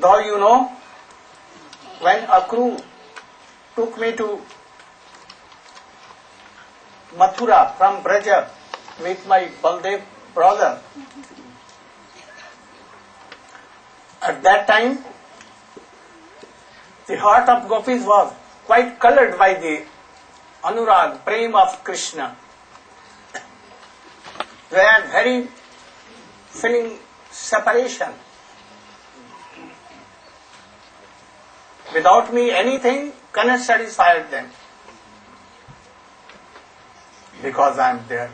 Though you know, when Akrura took me to Mathura from Braja with my Baldev brother, at that time the heart of gopis was quite colored by the anurag, prem of Krishna. They are very feeling separation. Without me, anything cannot satisfy them. Because I am there.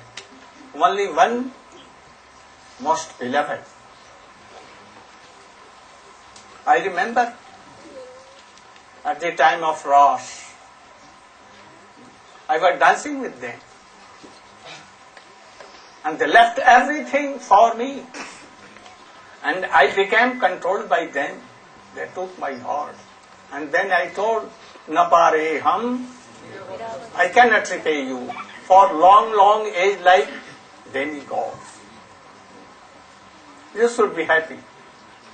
Only one most beloved. I remember at the time of Rosh, I was dancing with them. And they left everything for me. And I became controlled by them. They took my heart. And then I told, Napare hum, I cannot repay you. For long, long age like demigods. You should be happy.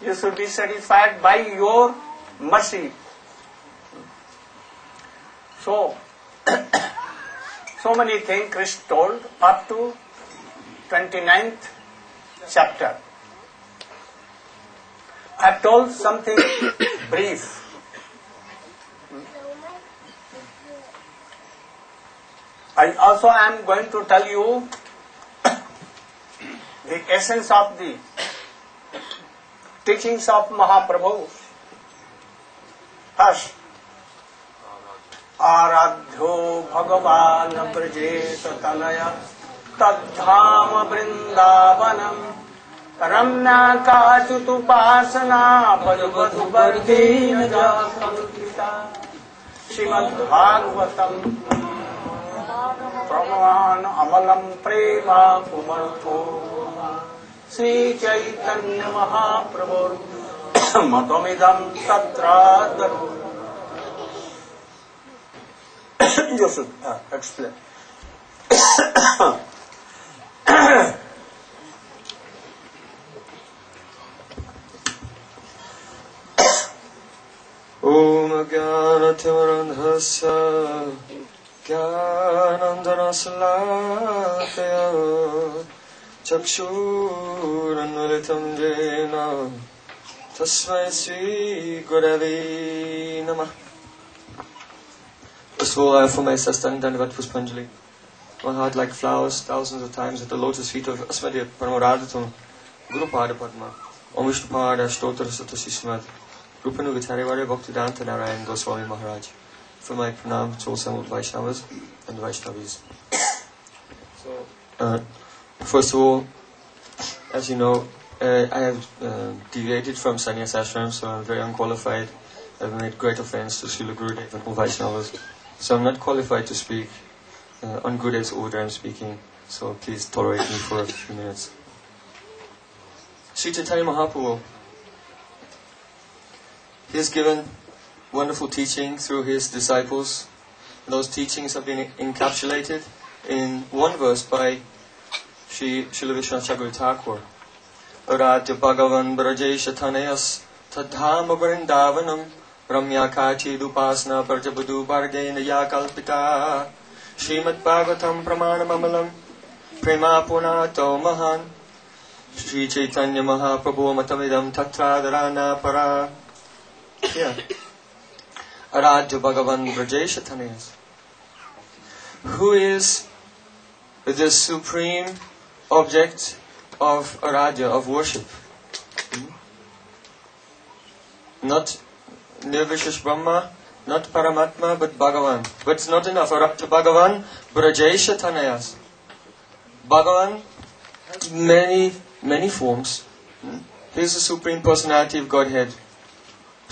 You should be satisfied by your mercy. So, so many things Krishna told up to 29th chapter. I have told something brief. I also am going to tell you the essence of the teachings of Mahaprabhu. First, आराध्यो भगवान् ब्रजेश तनय तद्धाम वृन्दावनम् रम्या काचिदुपासना वधुवर्गेण संस्कृता श्रीमद्भागवतम् प्रमाण अमलम प्रेमा कुमर्थो श्री चैतन्य महाप्रभु मतमिदम तत्र जो explain ओम ज्ञान तिमरंधस्य ज्ञानतिवरन्धस्य ज्ञानन्दनशलाकया चक्षुरन्वलितं येन तस्मै श्रीगुरवे नमः First of all, I offer my sastang Dandavat Puspanjali. My heart like flowers thousands of times at the lotus feet of Asmadya Paramaradatam Guru Pada Padma Om Vishnu Pada Stotra Satasi Smad Rupanu Vitarivare Bhaktivedanta Narayan Goswami Maharaj For my pranam to all Samud Vaishnavas and Vaishnavis. So, uh, first of all, as you know, uh, I have uh, deviated from sannyas ashram, so I'm very unqualified. I've made great offense to Srila Gurudev and all Vaishnavas. So I'm not qualified to speak uh, on Gurudev's order I'm speaking, so please tolerate me for a few minutes. Sri Chaitanya Mahaprabhu, he has given wonderful teaching through his disciples. And those teachings have been encapsulated in one verse by Sri Vishnu Thakur. Radya Bhagavan Brajesha Thanayas Tadham Vrindavanam Ramyakachidupasna Prajabhudu Bhargena Yakalpita Srimad Bhagavatam Pramanamamalam Premapunato Mahan Sri Chaitanya Mahaprabhu Matavidam Tatradharana Para Yeah. Aradya Bhagavan Brajesha Tanayas. Who is the supreme object of Aradya, of worship? Not Nirvishesh Brahma, not Paramatma, but Bhagavan. But it's not enough. Aradya Bhagavan Brajesha Tanayas. Bhagavan has many, many forms. Hmm? He is the supreme personality of Godhead.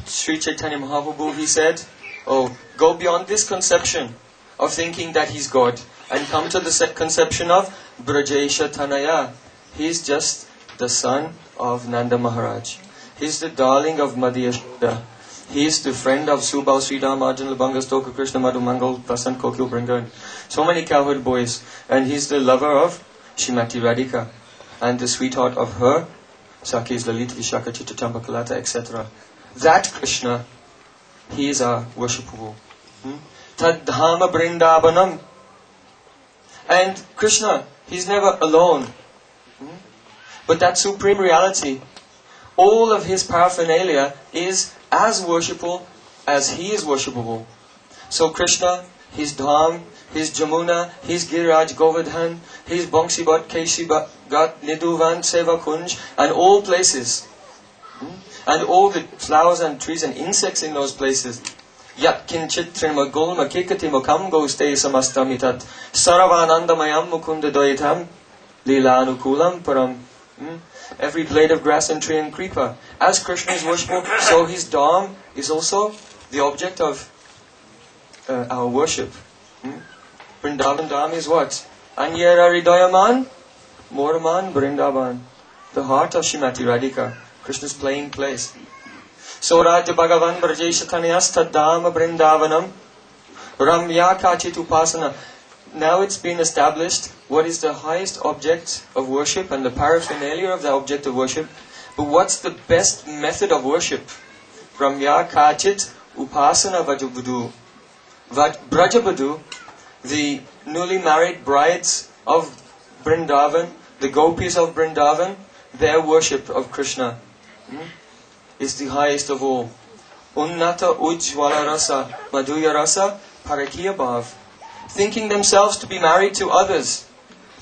Sri Chaitanya Mahaprabhu, he said, Oh, go beyond this conception of thinking that he's God and come to the conception of Brajesha Tanaya. He's just the son of Nanda Maharaj. He's the darling of Madhyashoda. He's the friend of Subal, Sridham, Arjun, Labanga, Stoka, Krishna, Madhu, Mangal, Prasant, Kokil, Bringa, so many cowherd boys. And he's the lover of Shrimati Radhika and the sweetheart of her, Sakis, Lalit, Vishaka, Chitta, Kalata, etc. that Krishna, he is our worshipable. Hmm? Tad Dhama Brindavanam. And Krishna, he's never alone. Hmm? But that supreme reality, all of his paraphernalia is as worshipable as he is worshipable. So Krishna, his Dham, his Jamuna, his Giriraj Govardhan, his Bhat, Keshi Ghat, Nidhuvan, Seva Kunj, and all places. Hmm? And all the flowers and trees and insects in those places. Yat kinchit trimagulma kikati mukam goste samastamitat saravanandamayam mukunda doitam lila anukulam param. Hmm? Every blade of grass and tree and creeper. As Krishna is worshipful, so his Dham is also the object of uh, our worship. Hmm? Vrindavan Dham is what? Anyera Ridayaman, Moraman Vrindavan. The heart of Shrimati Radhika, Krishna's playing place. So Raja Bhagavan Brajeshatanyas Dham Vrindavanam Ramya Kachit Upasana. Now it's been established what is the highest object of worship and the paraphernalia of the object of worship. But what's the best method of worship? Ramya Kachit Upasana Vajabhudu. Brajabadu the newly married brides of Brindavan, the gopis of Brindavan, their worship of Krishna is the highest of all. Unnata ujjvala rasa, madhuya rasa, parakiya bhav. Thinking themselves to be married to others,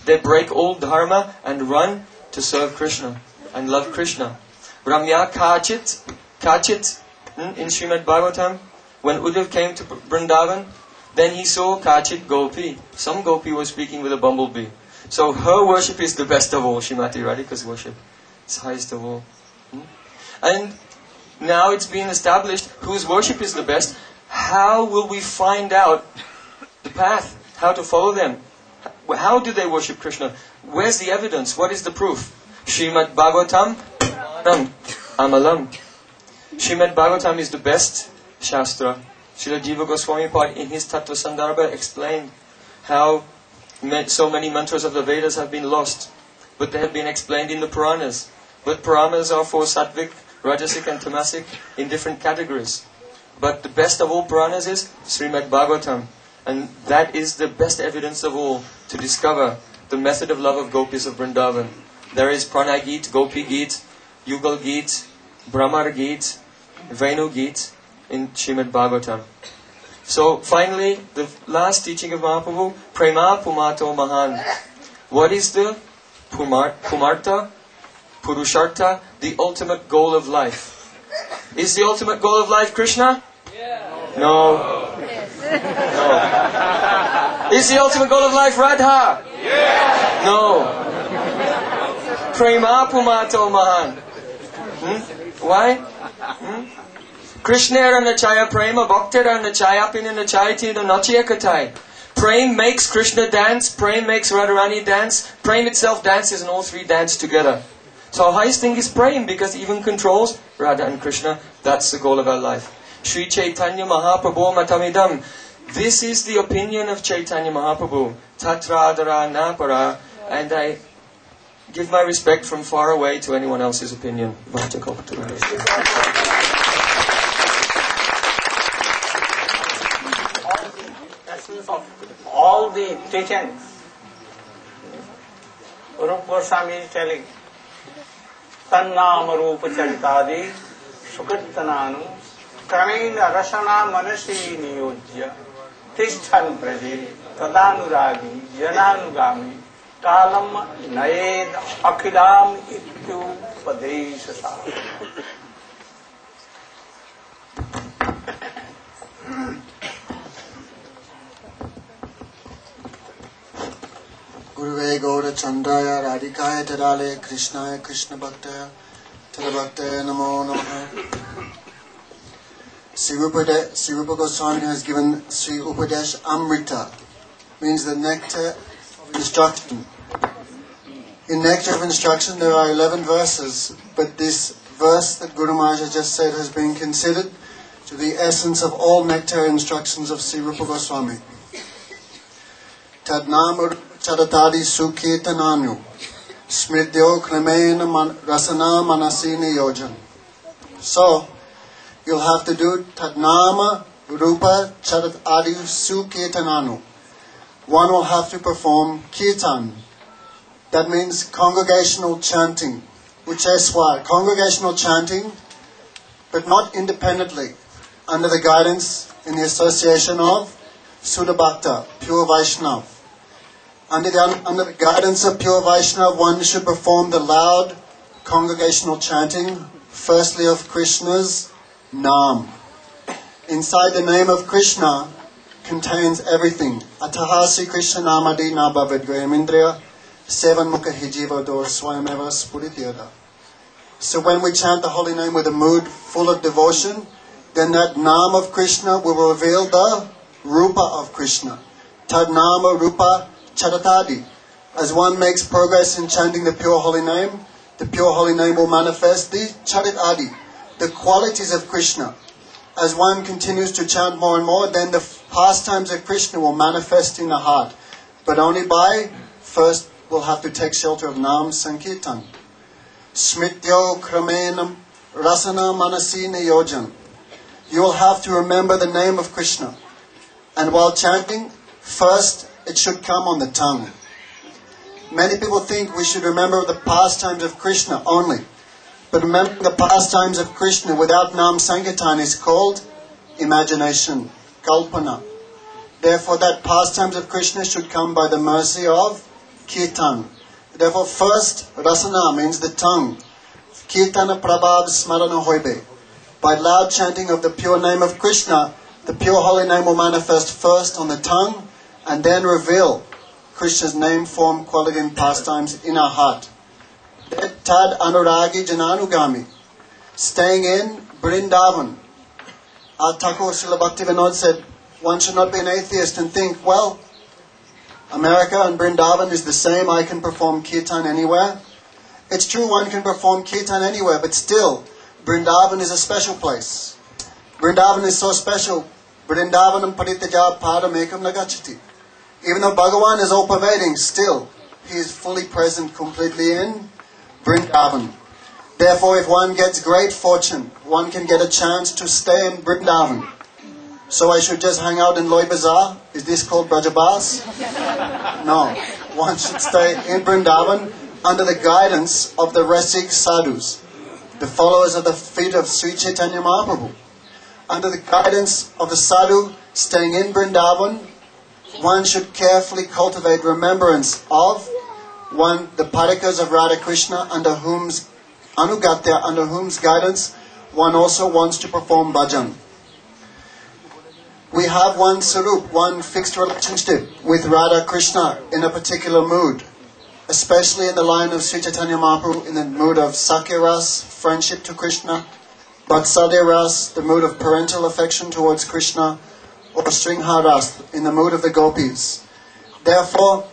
they break all dharma and run to serve Krishna and love Krishna. Ramya Kachit, Kachit, hmm, in Srimad Bhagavatam, when Uddhav came to Vrindavan, then he saw Kachit Gopi. Some Gopi was speaking with a bumblebee. So her worship is the best of all, Shrimati Radhika's worship. It's highest of all. Hmm? And now it's been established whose worship is the best. How will we find out the path? How to follow them? How do they worship Krishna? Where's the evidence? What is the proof? Shrimad Bhagavatam Amalam. Shrimad Bhagavatam is the best Shastra Srila Jiva Goswami in his Tattva Sandarbha explained how so many mantras of the Vedas have been lost, but they have been explained in the Puranas. But Puranas are for Sattvic, Rajasic and Tamasic in different categories. But the best of all Puranas is Srimad Bhagavatam. And that is the best evidence of all to discover the method of love of gopis of Vrindavan. There is Pranay Geet, Gopi Geet, Yugal Geet, Bhramar Geet, Venu Geet, in Srimad Bhagavatam. So finally, the last teaching of Mahaprabhu, Prema Pumato Mahan. What is the Pumar, Pumarta, Purushartha, the ultimate goal of life? Is the ultimate goal of life Krishna? Yeah. No. Yes. No. Is the ultimate goal of life Radha? Yeah. No. Prema Pumato Mahan. Hmm? Why? Hmm? Krishna Nachaya Prema Bhaktir Nachaya Pina Nachayati Nachaya Katai. Prem makes Krishna dance, Prem makes Radharani dance, Prem itself dances and all three dance together. So our highest thing is Prem because even controls Radha and Krishna. That's the goal of our life. Sri Chaitanya Mahaprabhu Matamidam. This is the opinion of Chaitanya Mahaprabhu. Tatradara Napara. And I give my respect from far away to anyone else's opinion. all the teachings. Rupa Goswami is telling, तन्नाम रूप चरितादि सुकृतनानु क्रमेण रसना मनसी नियोज्य तिष्ठन प्रजे तदानुरागी जनानुगामी कालम नयेद अखिलाम इत्युपदेश Gurve Gaurachandraya Radhikaya Tadale Krishnaya Krishna Bhaktaya Tadabhaktaya Namo Namaha Sri Rupa Goswami has given Sri Upadesh Amrita, means the nectar of instruction. In nectar of instruction there are 11 verses, but this verse that Guru Maharaj just said has been considered to the essence of all nectar instructions of Sri Rupa Goswami. Tadnam charatadi sukirtananu smridyo kramen rasana manasini yojan. So, you'll have to do Tadnama Rupa Charat Adi Sukirtananu. One will have to perform Kirtan. That means congregational chanting, which is why congregational chanting, but not independently, under the guidance in the association of Sudabhakta, pure Vaishnav. Under the, under the guidance of pure Vaishnav, one should perform the loud congregational chanting, firstly of Krishna's Nam. Inside the name of Krishna contains everything. Atahasi Krishna Namadi Nabhavid Graham Seven Mukha Hijiva Dor Swayameva Spurityada. So when we chant the holy name with a mood full of devotion, then that Nam of Krishna will reveal the Rupa of Krishna. Tad Nama Rupa Charatadi. As one makes progress in chanting the pure holy name, the pure holy name will manifest the Charit Adi, the qualities of Krishna. As one continues to chant more and more, then the pastimes of Krishna will manifest in the heart. But only by, first, we'll have to take shelter of Nam Sankirtan. Smrityo Kramenam Rasana Manasi Niyojan. You will have to remember the name of Krishna. And while chanting, first it should come on the tongue. Many people think we should remember the pastimes of Krishna only. But remembering the pastimes of Krishna without Nam Sankirtan is called imagination, kalpana. Therefore, that pastimes of Krishna should come by the mercy of kirtan. Therefore, first, rasana means the tongue. Kirtana prabhav smarana hoibe. By loud chanting of the pure name of Krishna, the pure holy name will manifest first on the tongue and then reveal Krishna's name, form, quality, and pastimes in our heart. Tad Anuragi Jananugami. Staying in Brindavan. Our Thakur Srila Bhaktivinoda said, one should not be an atheist and think, well, America and Brindavan is the same, I can perform kirtan anywhere. It's true one can perform kirtan anywhere, but still, Brindavan is a special place. Brindavan is so special. Brindavanam paritaja padamekam nagachati. Even though Bhagavan is all pervading, still, he is fully present completely in Vrindavan. Therefore, if one gets great fortune, one can get a chance to stay in Vrindavan. So I should just hang out in Loy Bazaar? Is this called Brajabas? No. One should stay in Vrindavan under the guidance of the Rasik Sadhus, the followers of the feet of Sri Chaitanya Mahaprabhu. Under the guidance of the Sadhu staying in Vrindavan, one should carefully cultivate remembrance of one, the parikas of Radha Krishna, under whom's anugatya, under whom's guidance one also wants to perform bhajan. We have one sarup, one fixed relationship with Radha Krishna in a particular mood, especially in the line of Sri Chaitanya Mahaprabhu in the mood of Sakyaras, friendship to Krishna, Vatsalya the mood of parental affection towards Krishna, or Sringharas, in the mood of the gopis. Therefore,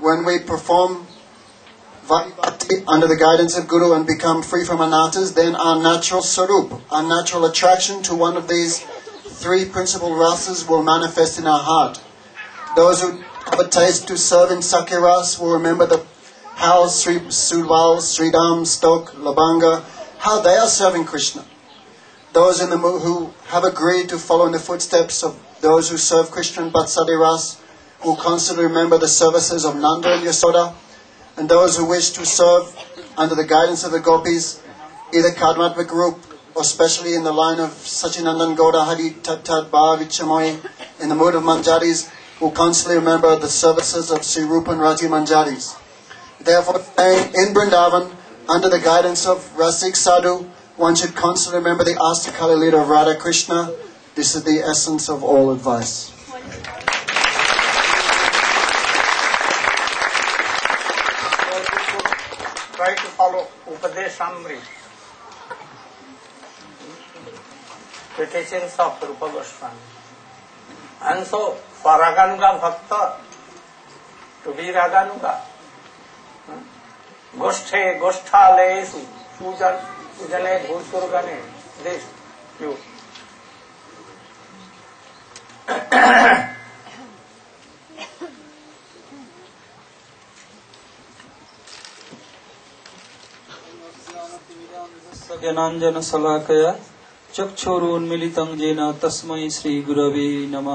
when we perform Bhakti under the guidance of Guru and become free from anarthas, then our natural sarup, our natural attraction to one of these three principal rasas will manifest in our heart. Those who have a taste to serve in Sakyaras will remember the how Sri Sudwal, Sridham, Stok, Labanga, how they are serving Krishna. Those in the who have agreed to follow in the footsteps of those who serve Krishna in Vatsalya Ras will constantly remember the services of Nanda and Yasoda, and those who wish to serve under the guidance of the gopis, either Kadmatma group or especially in the line of Sachinandan Gauda Hari Tat Tat Bhavichamoy, in the mood of Manjaris, will constantly remember the services of Sri Rupa and Raji Manjaris. Therefore, in Vrindavan, under the guidance of Rasik Sadhu, one should constantly remember the Astakali leader of Radha Krishna. This is the essence of all advice. try to follow Upadeshamri, the teachings of Rupa Goswami. And so, for Raganuga Bhakta, to be Raganuga, hmm, Goshthe, Gosthalesu, Pujan, ಇದನ್ನೇ ಭೂಸ್ವರೂಪನೇ ದೇಶ ಇವು ज्ञानांजन शलाकया चक्षुरोन्मिलितं जेन तस्मै श्री गुरव नम।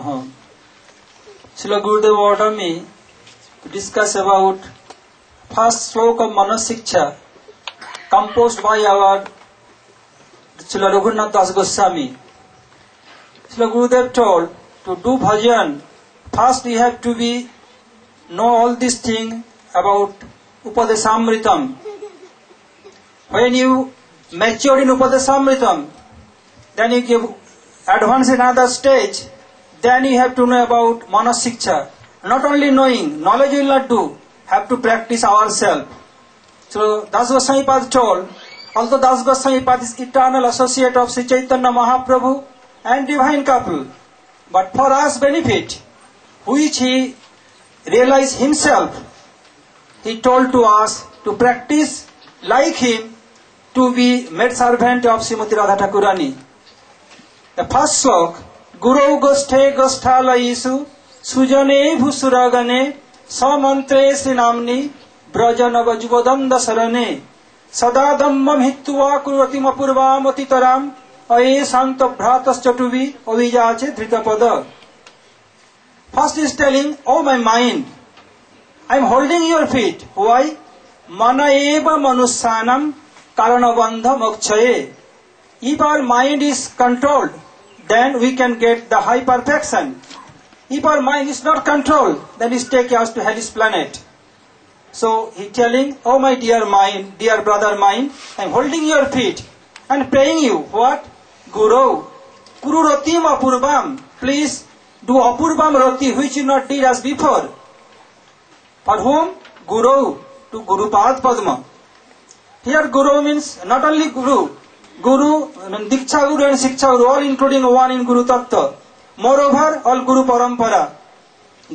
Shri Gurudev order में discuss about first shloka of Manoshiksha composed by our Srila Raghunath Das Goswami. Srila Gurudev told to do bhajan, first we have to be know all these things about Upadesamritam. When you mature in Upadesamritam, then you give advance in another stage, then you have to know about Manasiksha. Not only knowing, knowledge will not do, have to practice ourselves. So Das Goswami Pad told, although Das Goswami Pad is eternal associate of Sri Chaitanya Mahaprabhu and divine couple, but for us benefit, which he realized himself, he told to us to practice like him to be made servant of Srimati Radha Thakurani. The first slok, Guru Gosthe Gosthalayishu Sujane Bhusuragane Samantre Sinamni प्रजन वजुवदंद सरने सदा दम्म हित्वा कुरवती मपुरवा मति तराम अये शांत भ्रात चटुवी अभिजाचे धृत पद first is telling O my mind I am holding your feet Y मन एव मनुष्यानम कारण बंध मोक्षये if our mind is controlled then we can get the high perfection if our mind is not controlled then is takes us to hellish planet So he telling, Oh my dear mind, dear brother mind, I am holding your feet and praying you. What? Guru. Guru Ratim Apurvam. Please do Apurvam Rati which you not did as before. For whom? Guru. To Guru Pad Padma. Here Guru means not only Guru. Guru, Diksha Guru and Shiksha Guru, all including one in Guru Tattva. Moreover, all Guru Parampara.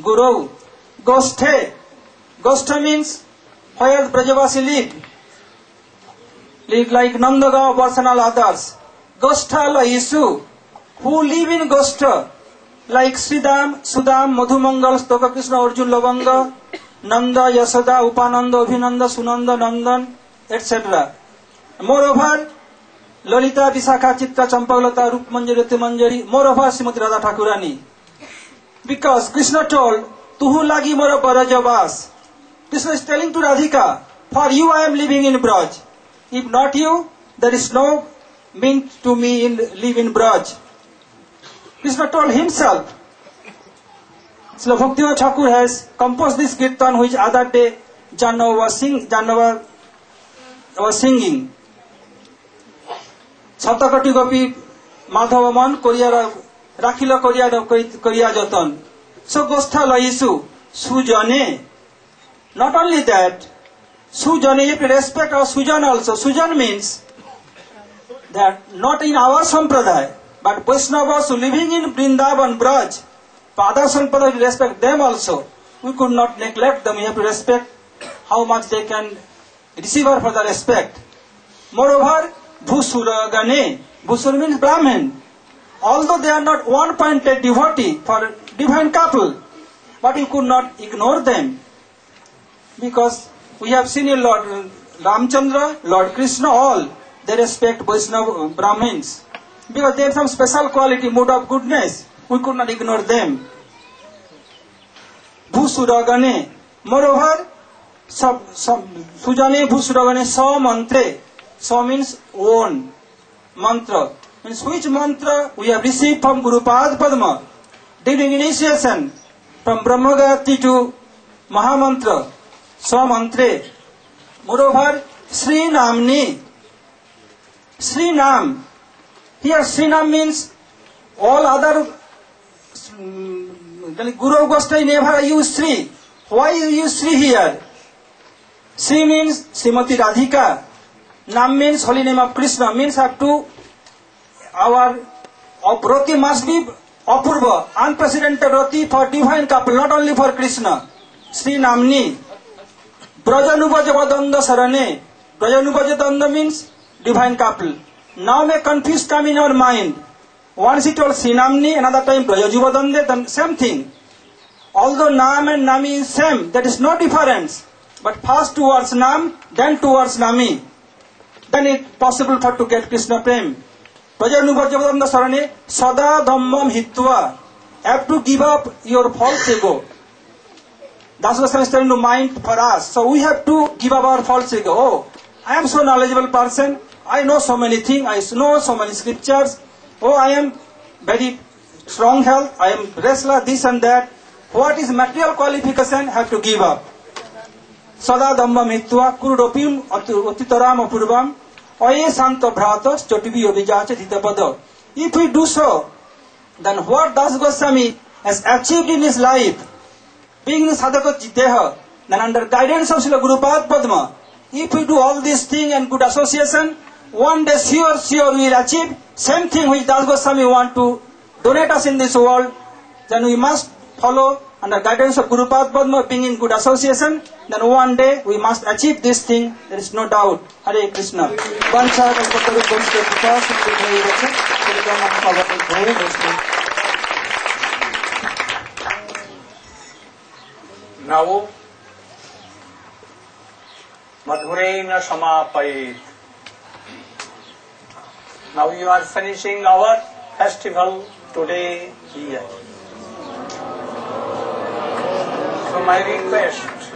Guru. Gosthe. Gostha means where Brajavasi live. Live like Nandagaon, personal others. Gostha la Isu. Who live in Gostha. Like Sridam, Sudam, Madhumangal, Stoka Krishna, Arjun, Lavanga, Nanda, Yasada, Upananda, Abhinanda, Sunanda, Nandan, etc. Moreover, Lalita, Visakha, Chitta, Champaglata, Rup Manjari, moreover, Srimati Radha Thakurani. Because Krishna told, Tuhu lagi mora Barajavas. Krishna is telling to Radhika, for you I am living in Braj. If not you, there is no mean to me in live in Braj. Krishna told himself. So Bhaktivinoda Thakur has composed this kirtan which other day Janava was, sing, Janava was singing. শতকটি Gopi Madhav মন করিয়া রাখিল করিয়া করিয়া যতন সো গোস্থা লইসু সুজনে not only that Sujan, to respect our sujan also sujan means that not in our sampradaya but Vaishnavas living in Vrindavan, Braj, Pada Sampradaya, we respect them also. We could not neglect them. We have to respect how much they can receive our for the respect. Moreover, Bhusura Gane. Bhusura means Brahmin. Although they are not one pointed devotee for divine couple, but you could not ignore them. Because we have seen in Lord Ramchandra, Lord Krishna, all, they respect Vaishnava Brahmins because they have some special quality, mood of goodness. We could not ignore them. Bhusuragane. Moreover, sub, sub, Sujane Bhusuragane Sa Mantre. Sa means own. Mantra. Means which mantra we have received from Guru Pad Padma during initiation from Brahma Gayatri to Mahamantra. Mantre. Moreover, Sri Namni. Sri Nam. Here Srinam means all other um, Guru Gostai never use Sri. Why you use Sri here? Sri means Srimati Radhika. Nam means holy name of Krishna. Means have to our Roti must be Apurva, unprecedented Roti for divine couple, not only for Krishna. Sri Namni. Brajanubhajavadanda Sarane. Brajanubhajavadanda means divine couple. Now may confuse come in our mind. Once it was Sinamni, another time Brajajuvadande, then same thing. Although Nam and Nami is same, there is no difference. But first towards Nam, then towards Nami. Then it possible for to get Krishna Prem. Prajanubhajavadanda Sarane Sada Dhammam Hitva. Have to give up your false ego. That's what science trying to mind for us. So we have to give up our false ego. Oh, I am so knowledgeable person. I know so many things. I know so many scriptures. Oh, I am very strong health. I am wrestler, this and that. What is material qualification? Have to give up. সদা দম্ব মিত্বা কুরুডপিম অতিতরাম অপূর্বাম অয়ে শান্ত ভ্রাত চটিবি অভিজাচ Pada If we do so, then what Das Goswami has achieved in his life? Being the sadhaka jiteha, then under guidance of Srila Gurupad Padma, if we do all these things and good association, one day sure, sure we will achieve same thing which Das Goswami want to donate us in this world, then we must follow under guidance of Guru Padma being in good association, then one day we must achieve this thing, there is no doubt. Hare Krishna. Vancha नवो। मधुरे न समापयेत। Now you are finishing our festival today here so my request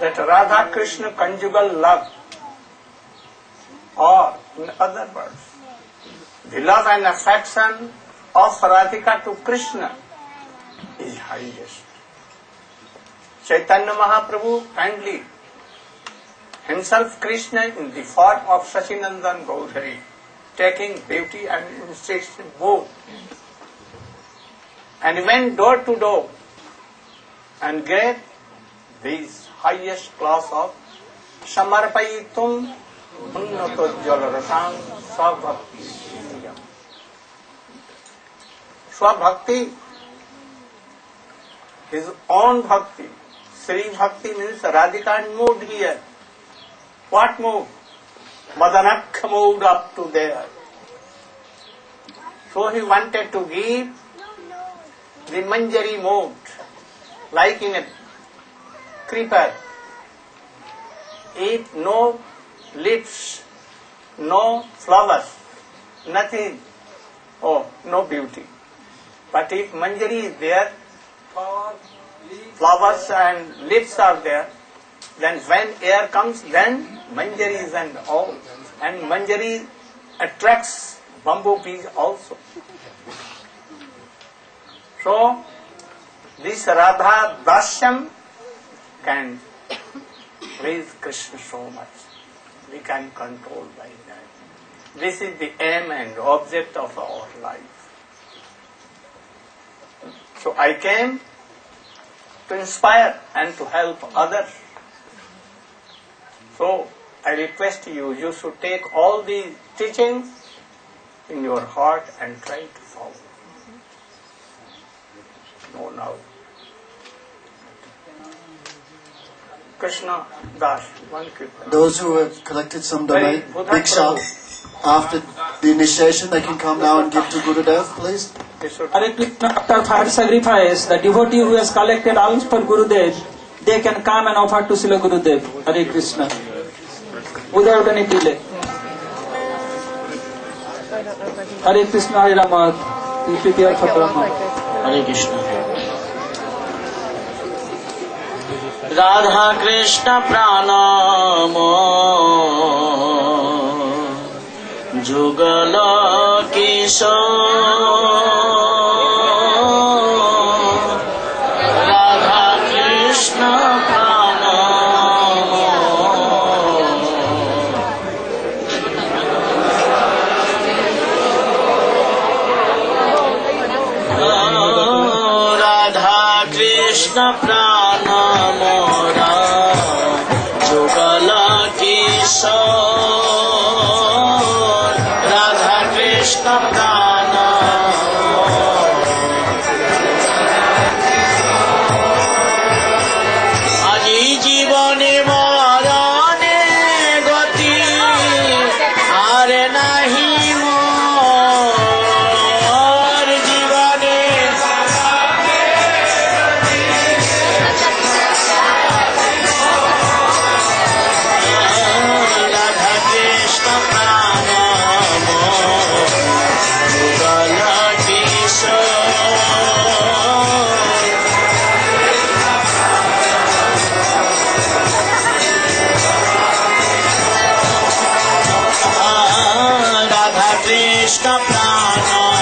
that Radha Krishna conjugal love or in other words the love and affection of Radhika to Krishna is highest. Chaitanya Mahaprabhu kindly himself Krishna in the form of Sachinandan Gaudhari taking beauty and instruction both and went door to door and gave this highest class of samarpayitum unnato jalarasam svabhakti swabhakti his own bhakti Sri Bhakti means Radhika moved here. What moved? Madanakha moved up to there. So he wanted to give the manjari moved, like in a creeper. If no leaves, no flowers, nothing, oh, no beauty. But if manjari is there, flowers and leaves are there, then when air comes, then manjaris and all. And manjari attracts bumblebees also. So, this Radha Dasyam can please Krishna so much. We can control by that. This is the aim and object of our life. So I came to inspire and to help others. So I request you, you should take all these teachings in your heart and try to follow. No, now. Krishna Das, one kirtan. Those who have collected some donate Diksha after the initiation, they can come now and give to Gurudev, please. Hare Krishna, after fire sacrifice, the devotee who has collected alms for Gurudev, they can come and offer to Srila Gurudev. Hare Krishna. Without any delay. Hare Krishna, Hare Rama. You prepare for Brahma. Hare Krishna Radha Krishna प्राणाम Jugal Kishore Radha Krishna প্রাণ রাধা কৃষ্ণ প্রাণ प्राणा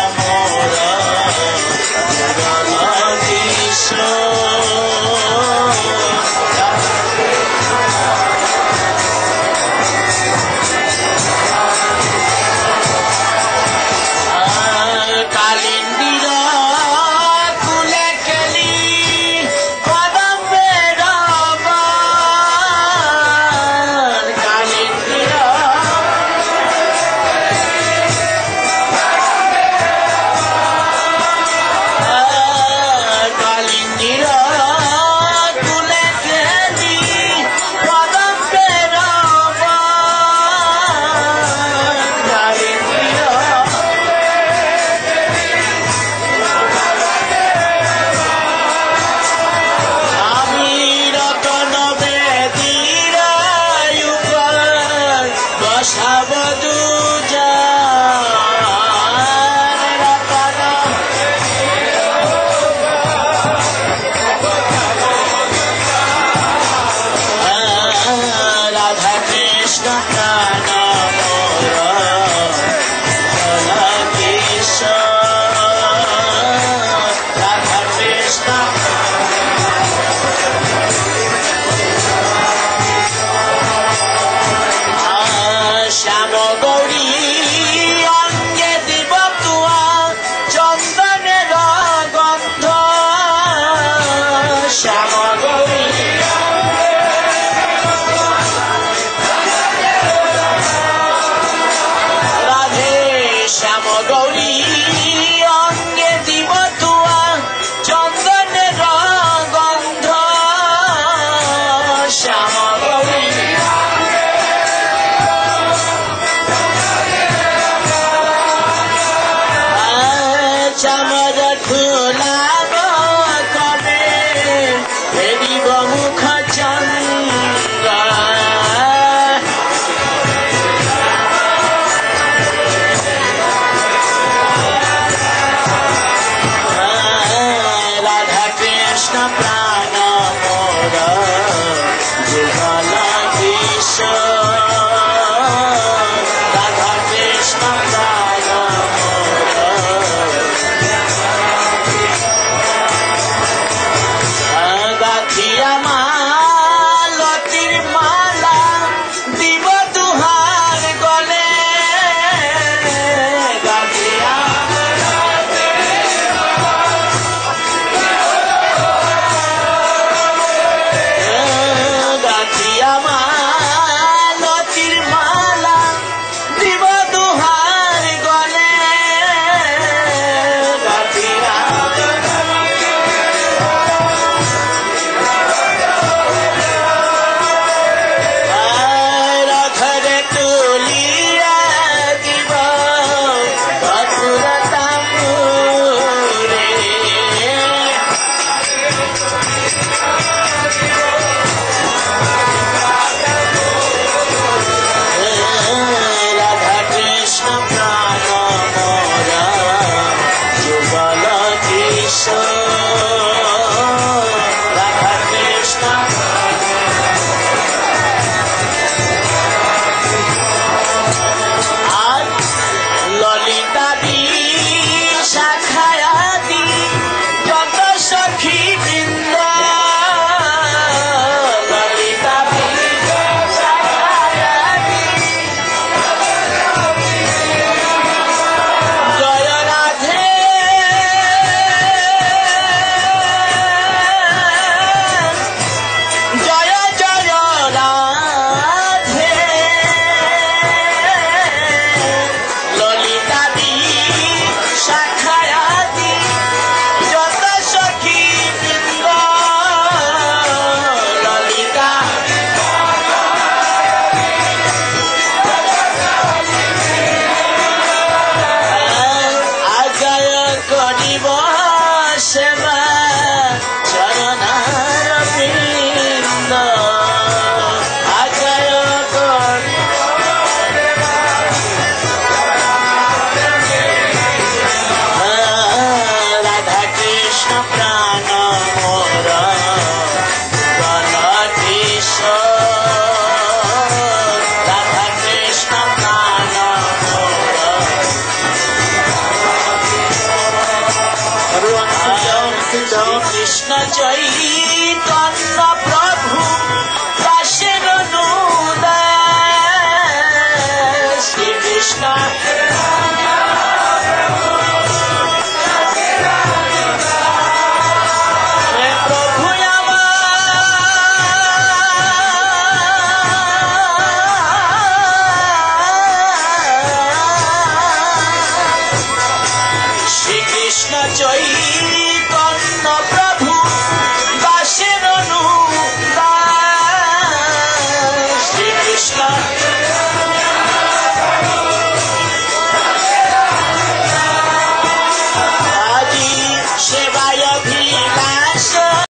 这一